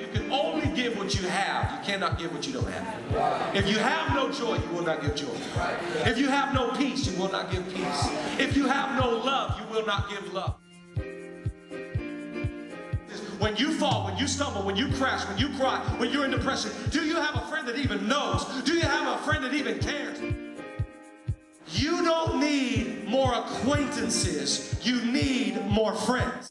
You can only give what you have. You cannot give what you don't have. If you have no joy, you will not give joy. If you have no peace, you will not give peace. If you have no love, you will not give love. When you fall, when you stumble, when you crash, when you cry, when you're in depression, do you have a friend that even knows? Do you have a friend that even cares? Acquaintances. You need more friends.